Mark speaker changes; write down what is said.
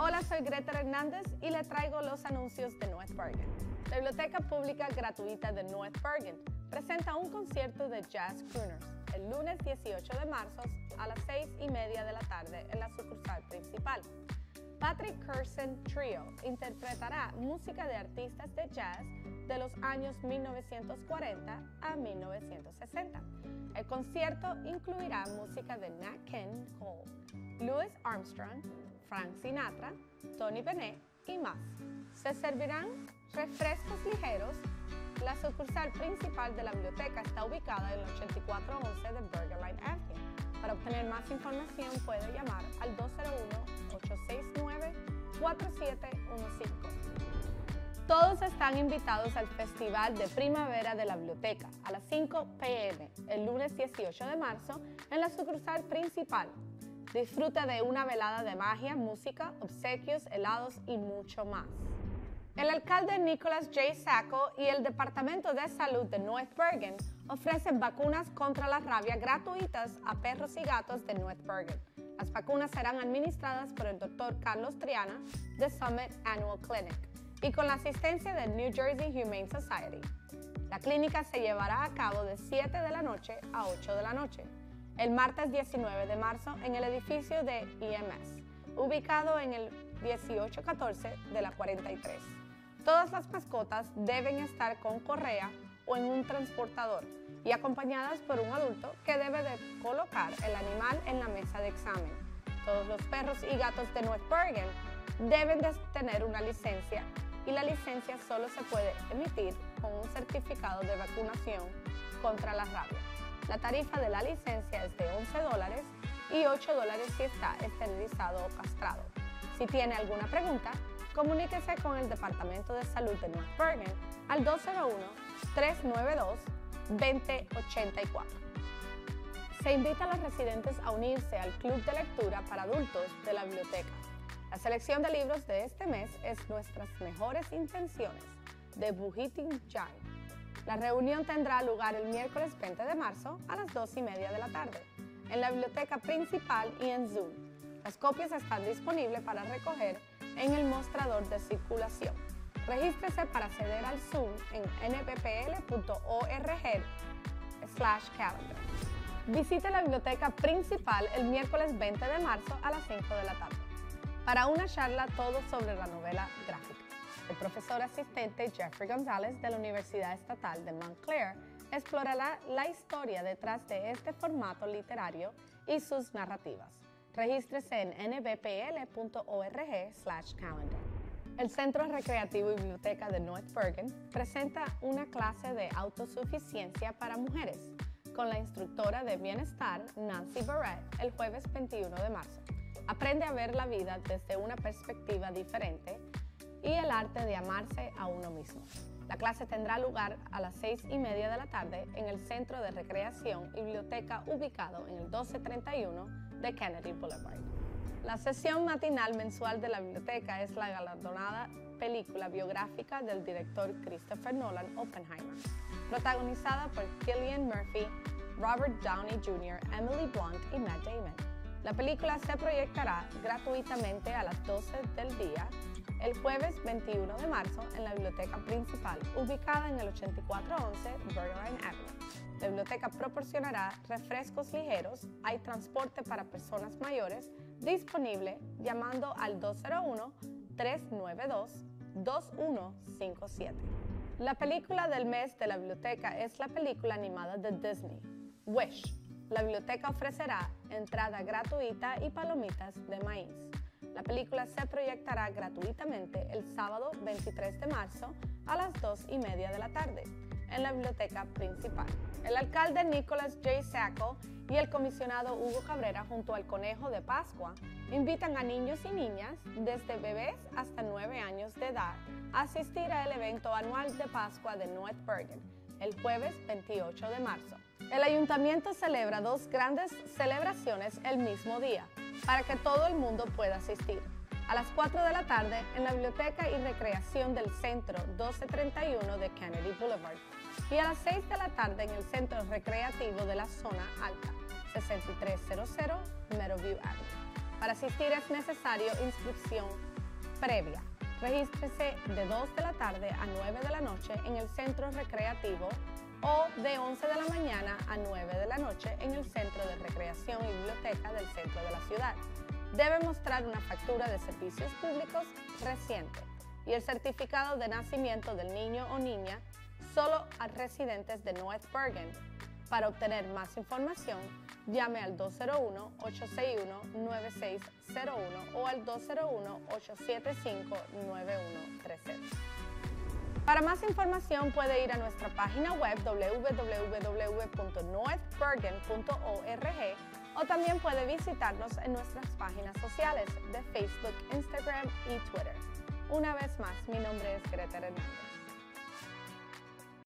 Speaker 1: Hola, soy Greta Hernández y le traigo los anuncios de North Bergen. La Biblioteca Pública Gratuita de North Bergen presenta un concierto de jazz crooners el lunes 18 de marzo a las 6 y media de la tarde en la sucursal principal. Patrick Curson Trio interpretará música de artistas de jazz de los años 1940 a 1960. El concierto incluirá música de Nat King Cole, Louis Armstrong, Frank Sinatra, Tony Bennett y más. Se servirán refrescos ligeros. La sucursal principal de la biblioteca está ubicada en el 8411 de Burger Line Avenue. Obtener más información puede llamar al 201-869-4715. Todos están invitados al Festival de Primavera de la Biblioteca a las 5 pm el lunes 18 de marzo en la sucursal principal. Disfruta de una velada de magia, música, obsequios, helados y mucho más. El alcalde Nicholas J. Sacco y el Departamento de Salud de North Bergen ofrecen vacunas contra la rabia gratuitas a perros y gatos de North Bergen. Las vacunas serán administradas por el Dr. Carlos Triana de Summit Annual Clinic y con la asistencia del New Jersey Humane Society. La clínica se llevará a cabo de 7 de la noche a 8 de la noche, el martes 19 de marzo en el edificio de EMS, ubicado en el 1814 de la 43. Todas las mascotas deben estar con correa o en un transportador y acompañadas por un adulto que debe de colocar el animal en la mesa de examen. Todos los perros y gatos de North Bergen deben de tener una licencia y la licencia solo se puede emitir con un certificado de vacunación contra la rabia. La tarifa de la licencia es de 11 dólares y 8 dólares si está esterilizado o castrado. Si tiene alguna pregunta, comuníquese con el Departamento de Salud de North Bergen al 201-392-2084. Se invita a los residentes a unirse al Club de Lectura para Adultos de la Biblioteca. La selección de libros de este mes es Nuestras Mejores Intenciones, de Buhitin Jai. La reunión tendrá lugar el miércoles 20 de marzo a las 2 y media de la tarde, en la biblioteca principal y en Zoom. Las copias están disponibles para recoger en el mostrador de circulación. Regístrese para acceder al Zoom en nppl.org calendar. Visite la biblioteca principal el miércoles 20 de marzo a las 5 de la tarde para una charla todo sobre la novela gráfica. El profesor asistente Jeffrey González de la Universidad Estatal de Montclair explorará la historia detrás de este formato literario y sus narrativas. Regístrese en nbpl.org/calendar. El Centro Recreativo y Biblioteca de North Bergen presenta una clase de autosuficiencia para mujeres con la instructora de bienestar Nancy Barrett el jueves 21 de marzo. Aprende a ver la vida desde una perspectiva diferente y el arte de amarse a uno mismo. La clase tendrá lugar a las seis y media de la tarde en el Centro de Recreación y Biblioteca ubicado en el 1231 de Kennedy Boulevard. La sesión matinal mensual de la biblioteca es la galardonada película biográfica del director Christopher Nolan Oppenheimer, protagonizada por Killian Murphy, Robert Downey Jr., Emily Blunt y Matt Damon. La película se proyectará gratuitamente a las 12 del día el jueves 21 de marzo en la biblioteca principal, ubicada en el 8411 Burgerine Avenue. La biblioteca proporcionará refrescos ligeros, hay transporte para personas mayores disponible llamando al 201-392-2157. La película del mes de la biblioteca es la película animada de Disney, Wish, la biblioteca ofrecerá entrada gratuita y palomitas de maíz. La película se proyectará gratuitamente el sábado 23 de marzo a las 2 y media de la tarde en la biblioteca principal. El alcalde Nicholas J. Sacco y el comisionado Hugo Cabrera junto al Conejo de Pascua invitan a niños y niñas desde bebés hasta 9 años de edad a asistir al evento anual de Pascua de North Bergen el jueves 28 de marzo. El ayuntamiento celebra dos grandes celebraciones el mismo día para que todo el mundo pueda asistir. A las 4 de la tarde en la Biblioteca y Recreación del Centro 1231 de Kennedy Boulevard y a las 6 de la tarde en el Centro Recreativo de la Zona Alta 6300 Meadowview Avenue. Para asistir es necesario inscripción Previa. Regístrese de 2 de la tarde a 9 de la noche en el centro recreativo o de 11 de la mañana a 9 de la noche en el centro de recreación y biblioteca del centro de la ciudad. Debe mostrar una factura de servicios públicos reciente y el certificado de nacimiento del niño o niña solo a residentes de North Bergen. Para obtener más información, llame al 201-861-9601 o al 201-875-9130. Para más información puede ir a nuestra página web www.northbergen.org o también puede visitarnos en nuestras páginas sociales de Facebook, Instagram y Twitter. Una vez más, mi nombre es Greta Hernández.